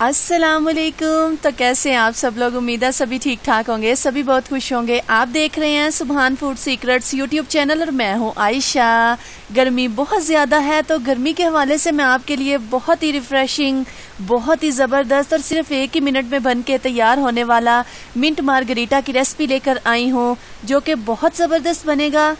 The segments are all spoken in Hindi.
अस्सलाम वालेकुम तो कैसे हैं आप सब लोग? उम्मीद है सभी ठीक ठाक होंगे, सभी बहुत खुश होंगे। आप देख रहे हैं सुबहान फ़ूड सीक्रेट्स यूट्यूब चैनल और मैं हूँ आयशा। गर्मी बहुत ज़्यादा है तो गर्मी के हवाले से मैं आपके लिए बहुत ही रिफ्रेशिंग बहुत ही ज़बरदस्त और सिर्फ़ एक ही मिनट में बन के तैयार होने वाला मिंट मार्गरीटा की रेसिपी लेकर आई हूँ, जो कि बहुत ज़बरदस्त बनेगा।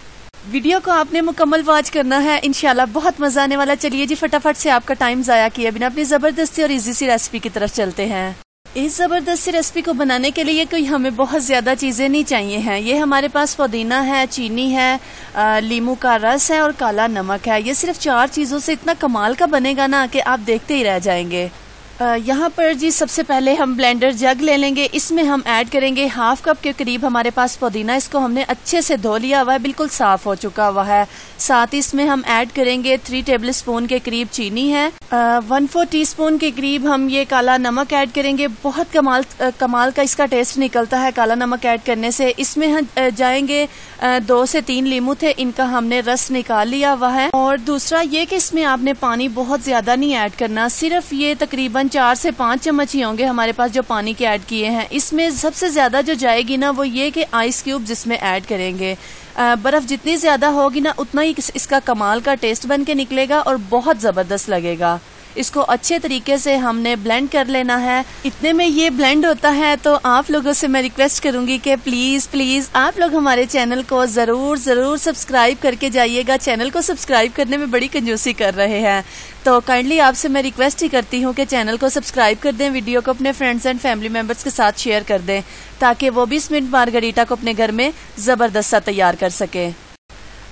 वीडियो को आपने मुकम्मल वॉच करना है। इनशाला बहुत मज़ा आने वाला चलिए जी, फटाफट से आपका टाइम जाया किया बिना अपनी ज़बरदस्ती और इजी सी रेसिपी की तरफ़ चलते हैं। इस ज़बरदस्ती रेसिपी को बनाने के लिए कोई हमें बहुत ज़्यादा चीज़ें नहीं चाहिए हैं। ये हमारे पास पुदीना है, चीनी है लीमू का रस है और काला नमक है। ये सिर्फ़ चार चीज़ों से इतना कमाल का बनेगा ना कि आप देखते ही रह जाएँगे। यहाँ पर जी सबसे पहले हम ब्लेंडर जग ले लेंगे। इसमें हम ऐड करेंगे हाफ़ कप के करीब हमारे पास पुदीना। इसको हमने अच्छे से धो लिया हुआ है, बिल्कुल साफ़ हो चुका हुआ है। साथ ही इसमें हम ऐड करेंगे थ्री टेबल स्पून के करीब चीनी है। वन फोर टी स्पून के करीब हम ये काला नमक ऐड करेंगे। बहुत कमाल कमाल का इसका टेस्ट निकलता है काला नमक ऐड करने से। इसमें हम जाएँगे दो से तीन लीमू थे। इनका हमने रस निकाल लिया हुआ है। और दूसरा ये कि इसमें आपने पानी बहुत ज़्यादा नहीं ऐड करना। सिर्फ़ ये तकरीबन चार से पाँच चम्मच ही होंगे हमारे पास जो पानी के ऐड किए हैं। इसमें सबसे ज़्यादा जो जाएगी ना, वो ये कि आइस क्यूब जिसमें ऐड करेंगे। बर्फ़ जितनी ज़्यादा होगी ना, उतना ही इसका कमाल का टेस्ट बन के निकलेगा और बहुत ज़बरदस्त लगेगा। इसको अच्छे तरीके से हमने ब्लेंड कर लेना है। इतने में ये ब्लेंड होता है तो आप लोगों से मैं रिक्वेस्ट करूँगी कि प्लीज़ प्लीज़ आप लोग हमारे चैनल को ज़रूर ज़रूर सब्सक्राइब करके जाइएगा। चैनल को सब्सक्राइब करने में बड़ी कंजूसी कर रहे हैं। तो काइंडली आपसे मैं रिक्वेस्ट ही करती हूँ कि चैनल को सब्सक्राइब कर दें वीडियो को अपने फ्रेंड्स एंड फैमिली मेंबर्स के साथ शेयर कर दें, ताकि वो बीस मिनट मार्गरीटा को अपने घर में ज़बरदस्ता तैयार कर सके।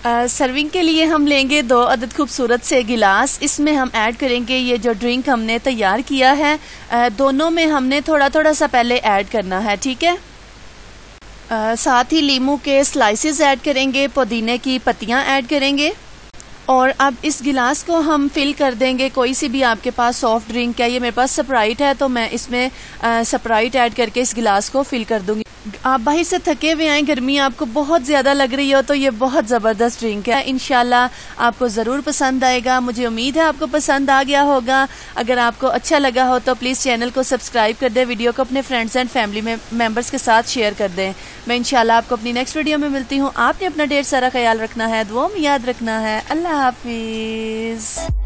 सर्विंग के लिए हम लेंगे दो अदद खूबसूरत से गिलास। इसमें हम ऐड करेंगे ये जो ड्रिंक हमने तैयार किया है। दोनों में हमने थोड़ा थोड़ा सा पहले ऐड करना है, ठीक है? साथ ही लीमू के स्लाइसेस ऐड करेंगे, पुदीने की पत्तियाँ ऐड करेंगे। और अब इस गिलास को हम फिल कर देंगे। कोई सी भी आपके पास सॉफ्ट ड्रिंक है, ये मेरे पास स्प्राइट है तो मैं इसमें स्प्राइट ऐड करके इस गिलास को फिल कर दूँगी। आप बाहर से थके हुए आए गर्मी आपको बहुत ज़्यादा लग रही हो तो ये बहुत ज़बरदस्त ड्रिंक है। इनशाला आपको ज़रूर पसंद आएगा। मुझे उम्मीद है आपको पसंद आ गया होगा। अगर आपको अच्छा लगा हो तो प्लीज़ चैनल को सब्सक्राइब कर दें वीडियो को अपने फ्रेंड्स एंड फैमिली में मेंबर्स के साथ शेयर कर दें। मैं इनशाला आपको अपनी नेक्स्ट वीडियो में मिलती हूँ। आपने अपना ढेर सारा ख्याल रखना है दुआ में याद रखना है। अल्लाह हाफिज़।